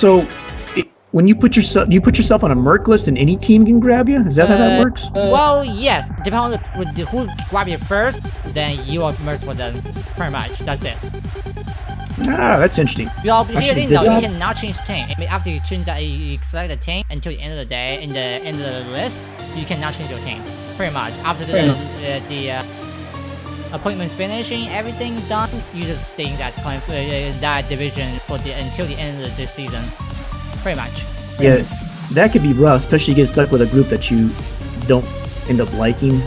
So, it, when you put yourself, do you put yourself on a merc list and any team can grab you? Is that how that Uh, works? Well, yes. Depending on the, the, who grab you first, then you are merged with them. Pretty much. That's it. Ah, that's interesting. Well, here's the thing though, you cannot change team. I mean, after you change that, you- select the team until the end of the day, in the end of the list, you cannot change your team. Pretty much. After the, Fair uh, the uh, appointments finishing, everything's done, you just stay in that, uh, uh, that division for the until the end of the season. Pretty much. Yeah, that could be rough, especially you get stuck with a group that you don't end up liking.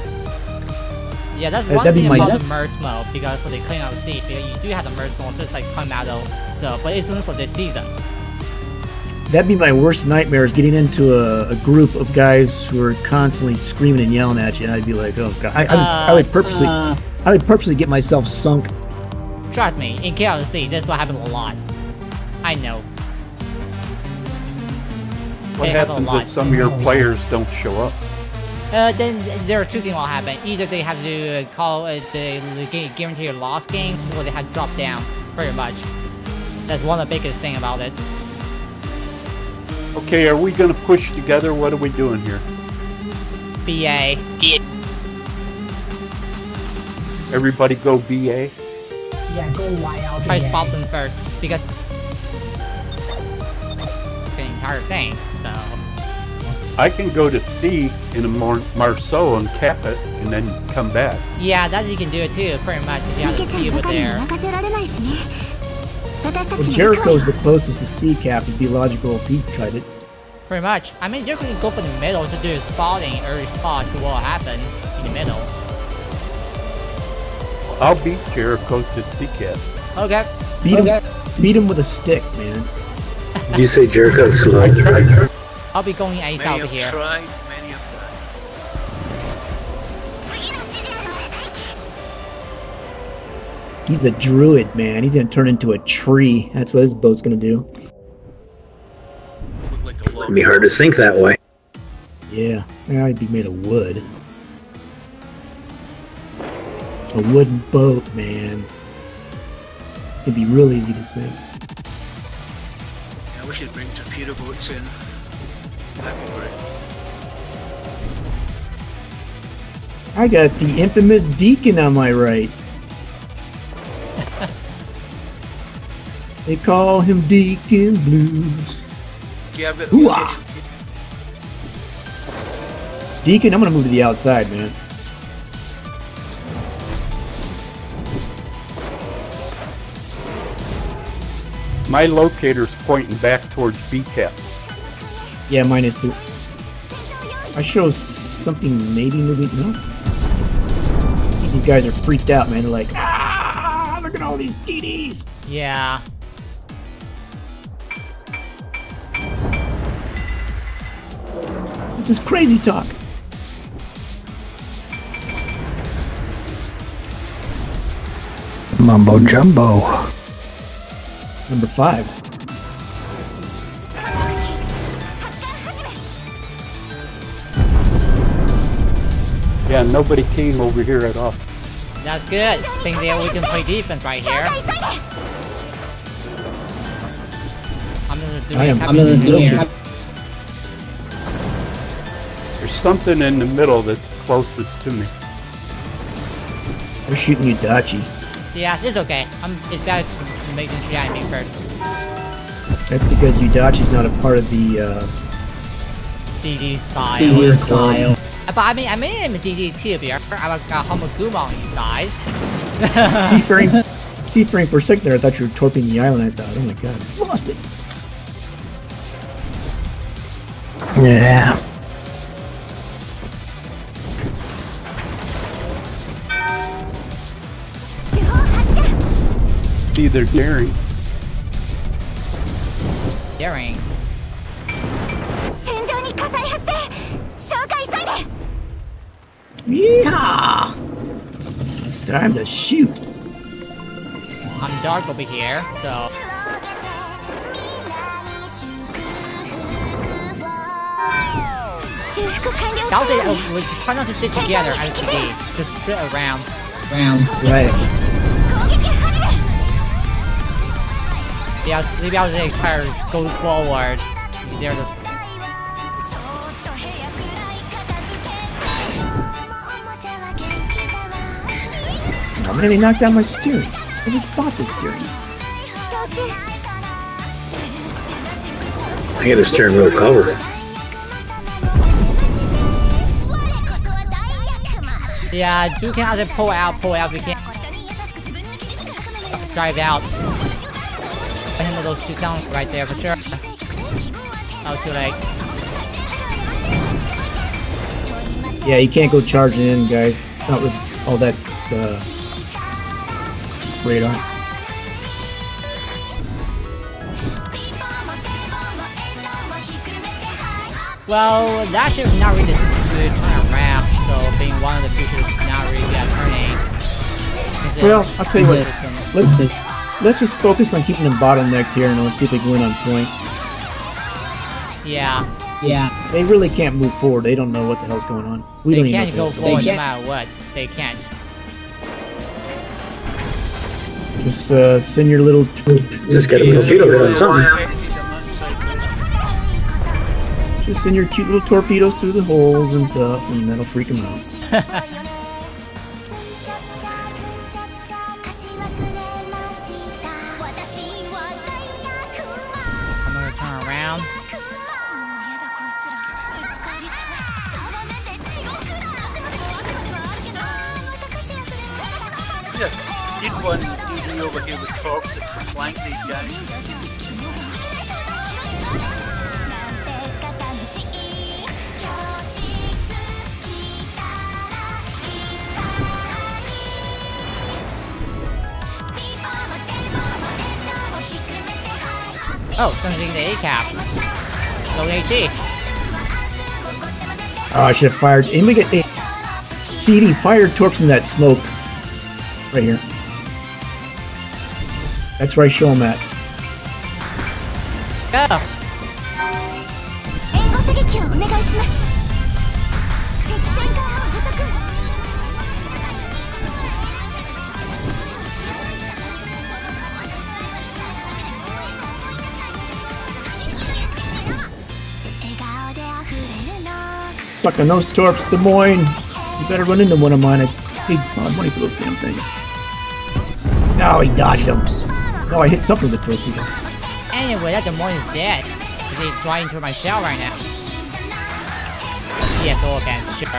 Yeah, that's one that'd be thing my- about the merge mode because for the clean out seat, because you do have the merge mode just like out of so but it's only for this season. That'd be my worst nightmare is getting into a, a group of guys who are constantly screaming and yelling at you. And I'd be like, oh god, I, I, would, I would purposely, Uh, I would purposely get myself sunk. Trust me, in KLC, this what happens a lot. I know. What It happens a happens lot. if some of your players don't show up? Uh, then there are two things will happen. Either they have to uh, call uh, the, the guarantee a lost game, or they have to drop down. Pretty much. That's one of the biggest thing about it. Okay, are we gonna push together? What are we doing here? BA. Everybody go BA? Yeah, go wild. Try to them first, because the entire thing, so. I can go to C in a Mar Marceau and cap it, and then come back. Yeah, that you can do it too, pretty much, if you have over there. Jericho is the closest to sea cap, would be logical if he tried it. Pretty much. I mean, Jericho can go for the middle to do his spotting early spot to what happened in the middle. I'll beat Jericho to C-Cap. Okay. Beat okay. him. Beat him with a stick, man. Did you say Jericho slow? I'll be going ice May over here. He's a druid, man. He's gonna turn into a tree. That's what his boat's gonna do. Look like a It'd be hard to sink that way. Yeah, yeah, he'd be made of wood. A wooden boat, man. It's gonna be real easy to sink. I wish you'd bring torpedo boats in. That'd be great. I got the infamous Deacon on my right. They call him Deacon Blues. Yeah, but Hoo-ah! Deacon, I'm gonna move to the outside, man. My locator's pointing back towards B cap. Yeah, mine is too. I show something maybe moving. No. I think these guys are freaked out, man. They're like, ah, look at all these DDs. Yeah. This is crazy talk. Mumbo jumbo. Number five. Yeah, nobody came over here at all. That's good. Think that we can play defense right here. I'm gonna do it. I'm gonna do it. Something in the middle that's closest to me. They're shooting you, Dachi. Yeah, it's okay. I'm. It's better to make the shit at me first. That's because Yudachi's not a part of the uh, DD style. CD style. But I mean, I mean, I'm a DD too. But I got Homoguma on his side. Seafaring. Seafaring for a second there, I thought you were torping the island. I thought, oh my god, lost it. Yeah. see they're daring. Daring. Yeah. It's time to shoot. I'm dark over here, so. I was it. Oh, not to sit together. Just sit around. Around. Right. Yeah, I'll, maybe I'll just go forward. There. I'm gonna knock down my steering. I just bought this steering. I get this steering wheel cover. Yeah, do can either pull out, pull out, you can drive out. Handle those two sounds right there for sure. Oh, too late. Yeah, you can't go charging in, guys. Not with all that uh, radar. Well, that ship is not really to turn around, so being one of the features is not really good at turning. Well, I'll tell you what, Let's let's just focus on keeping them bottlenecked here, and let's see if we can win on points. Yeah, Yeah. They really can't move forward. They don't know what the hell's going on. We don't they can't know go what the hell's forward no can't. matter what. They can't. Just uh, send your little. Just get a torpedo hit on something. Just send your cute little torpedoes through the holes and stuff, and that'll freak them out. one easily over here with corpse to flank these guys. Oh, something the A cap. Low HE. Oh, I should have fired. And we get a CD fired torps in that smoke right here. That's where I show them at. Sucking those torps, Des Moines. You better run into one of mine. I paid money for those damn things. Now oh, he dodged them. No, I hit something with the torpedo. Anyway, that Des Moines is dead. He's flying through my shell right now. Yes, all again, sure.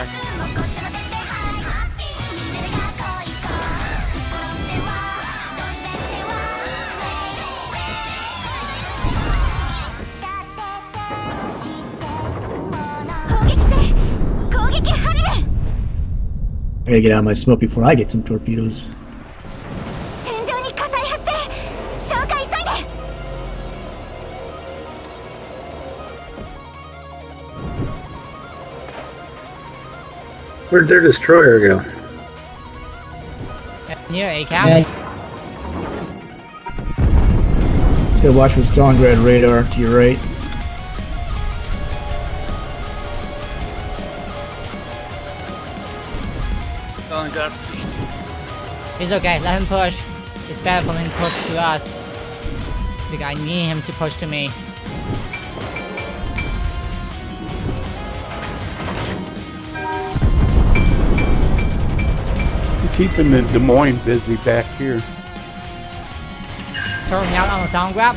I gotta get out of my smoke before I get some torpedoes. Where'd their destroyer go? Yeah, A cap. Just gotta watch for Stalingrad radar to your right. Got It's okay, let him push. It's better for him to push to us. Because I need him to push to me. Keeping the Des Moines busy back here. Turning out on the sound grab.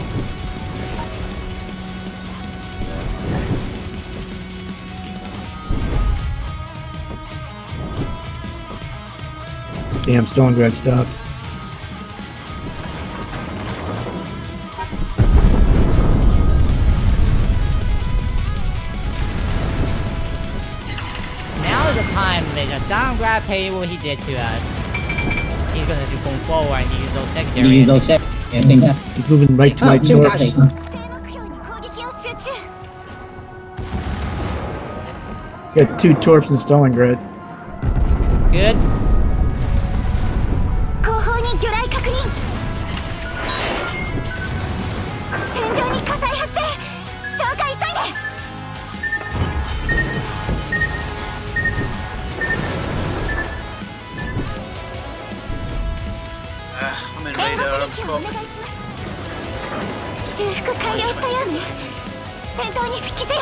Damn, Stalingrad stopped. tell you what he did to us. He's gonna do kung fu and use those secondary. He's those sec. I that he's moving right to oh, my torch. Got two torps in Stalingrad. Good. お願いします。修復完了したようね。戦闘に復帰せよ。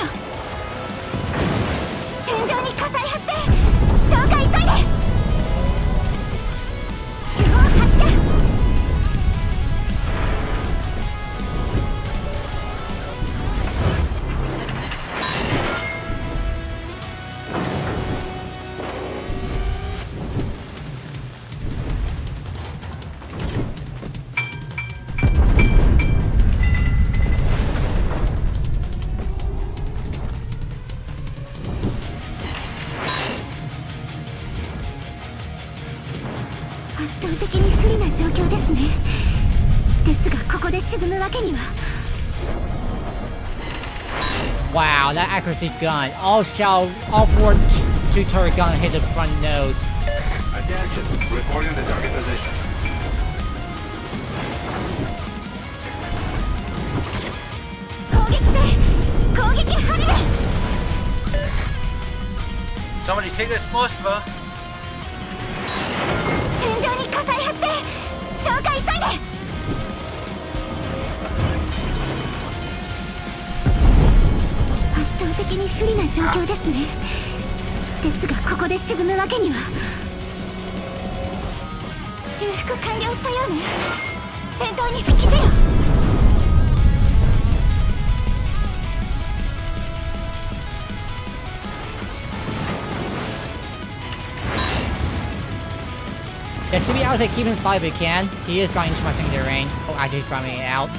戦場に火 Wow, that accuracy gun. All shell, all four two turret gun hit the front nose. Attention, reporting the target position. Somebody take this Moskva. 的に不利な状況ですねですがここで沈むわけには修復完了したようね戦闘に復帰せよ Yeah, CB, I would say keep him spot if you can. He is drawing to my secondary range. Oh, actually, he's drawing it out.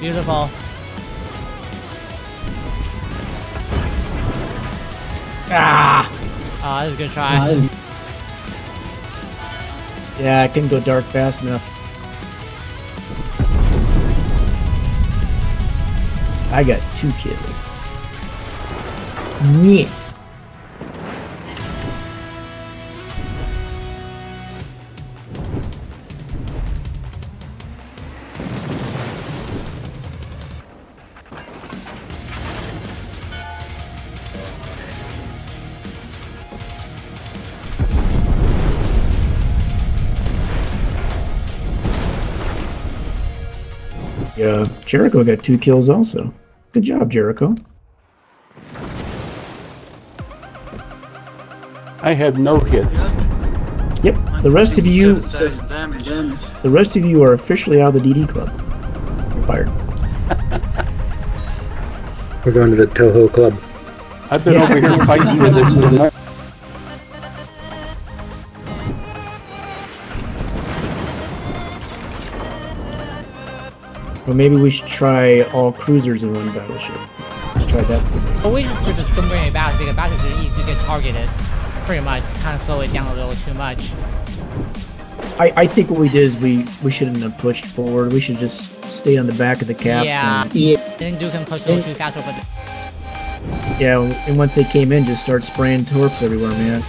Beautiful. Ah! Oh, this is a good try. Yeah, I couldn't go dark fast enough. I got two kills. Yeah. Yeah, Jericho got two kills also. Good job, Jericho. I had no hits. Yep, the rest of you, the rest of you are officially out of the DD club. You're fired. We're going to the Toho Club. I've been over here fighting with this Well, maybe we should try all cruisers in one battleship. Let's try that. But we just could just don't bring it back because back is easy to get targeted. Pretty much, kind of slow it down a little too much. I, I think what we did is we, we shouldn't have pushed forward. We should just stay on the back of the caps. Yeah. And, Then Duke can push a little too fast over the yeah, and once they came in, just start spraying torps everywhere, man.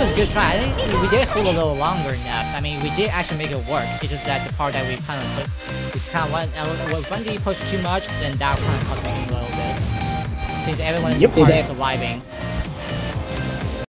Was a good try. I think we did hold a little longer enough. I mean, we did actually make it work. It's just that the part that we kind of put, we kind of went, uh, when you push too much, then that kind of caused me a little bit. Since everyone Yep. is surviving.